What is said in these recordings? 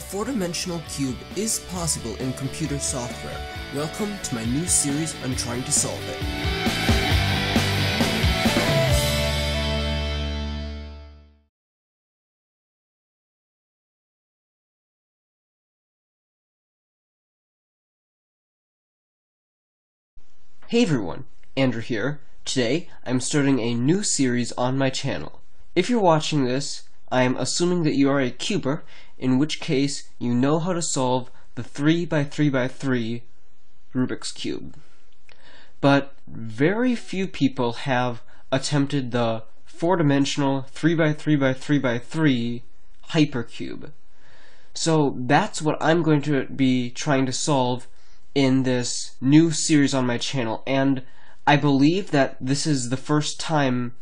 A four-dimensional cube is possible in computer software. Welcome to my new series on trying to solve it. Hey everyone, Andrew here. Today, I'm starting a new series on my channel. If you're watching this, I am assuming that you are a cuber, in which case you know how to solve the 3x3x3 Rubik's Cube. But very few people have attempted the four-dimensional 3x3x3x3 hypercube. So that's what I'm going to be trying to solve in this new series on my channel, and I believe that this is the first time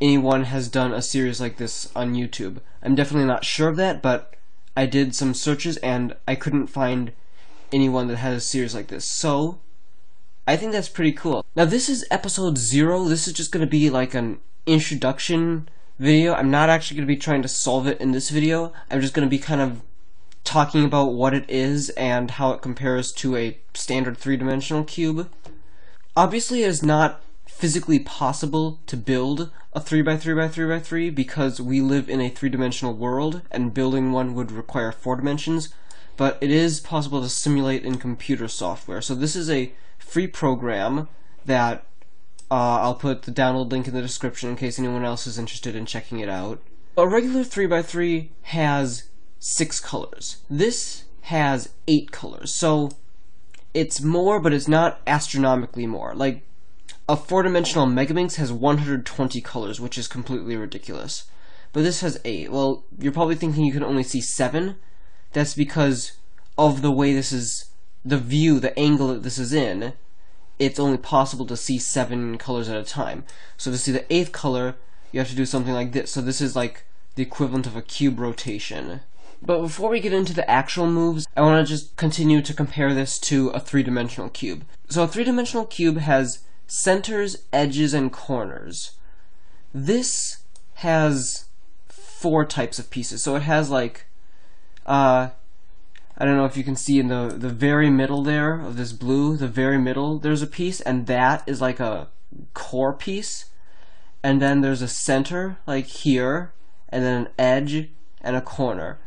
anyone has done a series like this on YouTube. I'm definitely not sure of that, but I did some searches and I couldn't find anyone that has a series like this. So, I think that's pretty cool. Now this is episode zero. This is just going to be like an introduction video. I'm not actually going to be trying to solve it in this video. I'm just going to be kind of talking about what it is and how it compares to a standard three-dimensional cube. Obviously, it is not physically possible to build a 3x3x3x3 because we live in a three-dimensional world and building one would require four dimensions, but it is possible to simulate in computer software. So this is a free program that uh, I'll put the download link in the description in case anyone else is interested in checking it out. A regular 3x3 has six colors. This has eight colors, so it's more, but it's not astronomically more. Like, a four-dimensional Megaminx has 120 colors, which is completely ridiculous. But this has eight. Well, you're probably thinking you can only see seven. That's because of the way this is, the view, the angle that this is in, it's only possible to see seven colors at a time. So to see the eighth color, you have to do something like this. So this is like the equivalent of a cube rotation. But before we get into the actual moves, I want to just continue to compare this to a three-dimensional cube. So a three-dimensional cube has centers, edges, and corners. This has four types of pieces. So it has like, uh, I don't know if you can see in the, the very middle there of this blue, the very middle, there's a piece, and that is like a core piece. And then there's a center, like here, and then an edge, and a corner.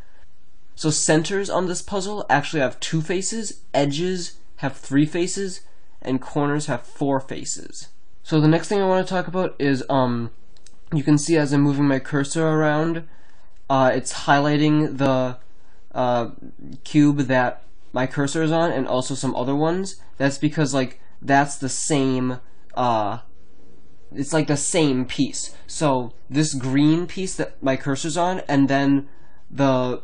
So centers on this puzzle actually have two faces, edges have three faces, and corners have four faces. So the next thing I want to talk about is, um, you can see as I'm moving my cursor around, uh, it's highlighting the uh, cube that my cursor is on and also some other ones. That's because, like, that's the same, uh, it's like the same piece. So this green piece that my cursor's on, and then the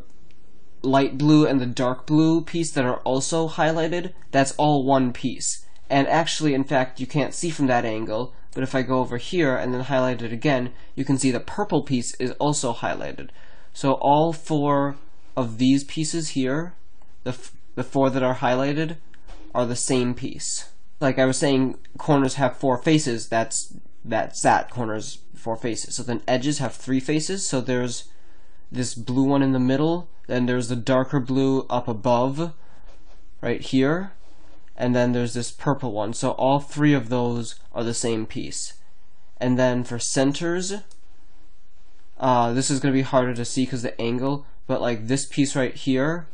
light blue and the dark blue piece that are also highlighted, that's all one piece. And actually, in fact, you can't see from that angle, but if I go over here and then highlight it again, you can see the purple piece is also highlighted. So all four of these pieces here, the, the four that are highlighted, are the same piece. Like I was saying, corners have four faces, that's, that's that, corners four faces. So then edges have three faces, so there's this blue one in the middle, then there's the darker blue up above, right here, and then there's this purple one. So all three of those are the same piece. And then for centers, uh, this is going to be harder to see because the angle, but like this piece right here,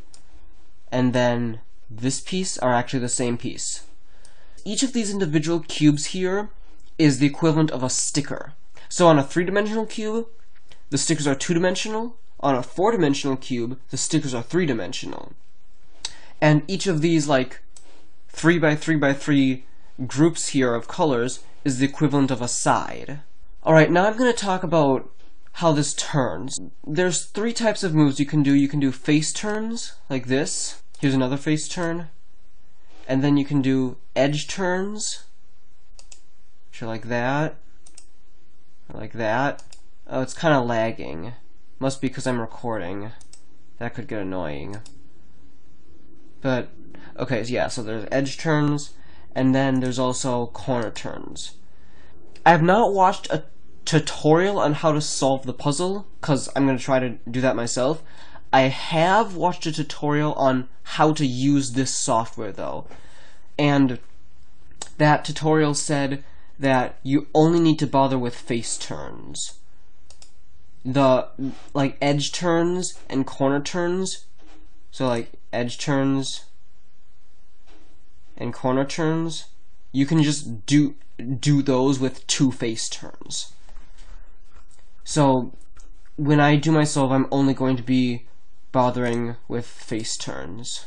and then this piece are actually the same piece. Each of these individual cubes here is the equivalent of a sticker. So on a three-dimensional cube, the stickers are two-dimensional, on a four-dimensional cube, the stickers are three-dimensional. And each of these, like, 3 by 3 by 3 groups here of colors is the equivalent of a side. Alright, now I'm going to talk about how this turns. There's three types of moves you can do. You can do face turns, like this. Here's another face turn. And then you can do edge turns, which are like that, like that. Oh, it's kind of lagging. Must be because I'm recording. That could get annoying. But, okay, yeah, so there's edge turns, and then there's also corner turns. I have not watched a tutorial on how to solve the puzzle, because I'm going to try to do that myself. I have watched a tutorial on how to use this software though, and that tutorial said that you only need to bother with face turns. The, like, edge turns and corner turns, so like, edge turns and corner turns, you can just do do those with two face turns. So when I do my solve, I'm only going to be bothering with face turns.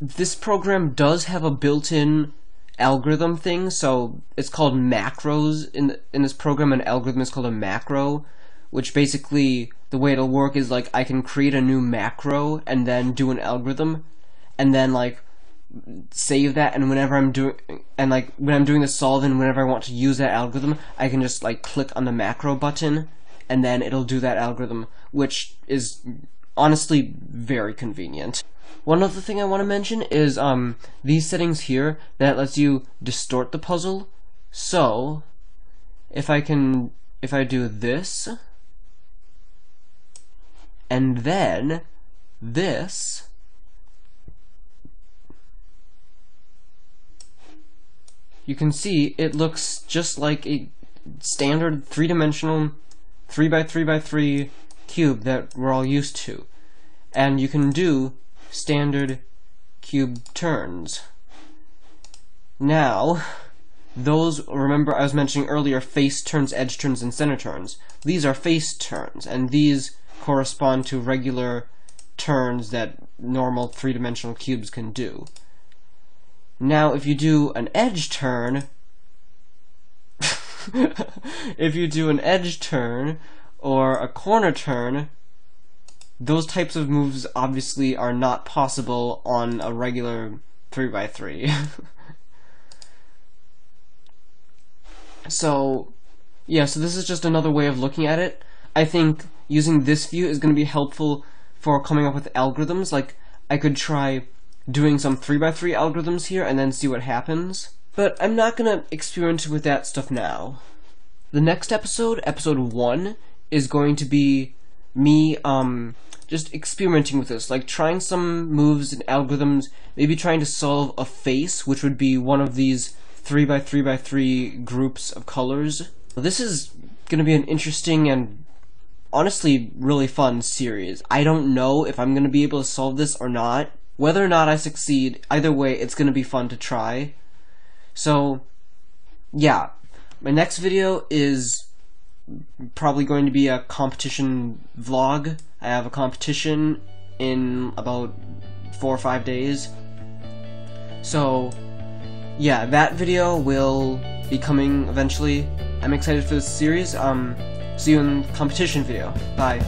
This program does have a built-in algorithm thing, so it's called macros in in this program. An algorithm is called a macro, which basically the way it'll work is like I can create a new macro and then do an algorithm, and then like save that and whenever I'm doing and like when I'm doing the solve and whenever I want to use that algorithm I can just like click on the macro button and then it'll do that algorithm which is honestly very convenient. One other thing I want to mention is um these settings here that lets you distort the puzzle so if I can if I do this and then this you can see it looks just like a standard three-dimensional 3x3x3 cube that we're all used to. And you can do standard cube turns. Now, those, remember I was mentioning earlier face turns, edge turns, and center turns. These are face turns, and these correspond to regular turns that normal three-dimensional cubes can do. Now, if you do an edge turn, if you do an edge turn or a corner turn, those types of moves obviously are not possible on a regular 3x3. so, yeah, so this is just another way of looking at it. I think using this view is going to be helpful for coming up with algorithms. Like, I could try doing some 3x3 algorithms here and then see what happens. But I'm not gonna experiment with that stuff now. The next episode, episode 1, is going to be me, um, just experimenting with this, like trying some moves and algorithms, maybe trying to solve a face, which would be one of these 3x3x3 groups of colors. This is gonna be an interesting and honestly really fun series. I don't know if I'm gonna be able to solve this or not, whether or not I succeed, either way, it's going to be fun to try. So, yeah. My next video is probably going to be a competition vlog. I have a competition in about four or five days. So, yeah, that video will be coming eventually. I'm excited for this series. Um, see you in competition video. Bye.